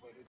but it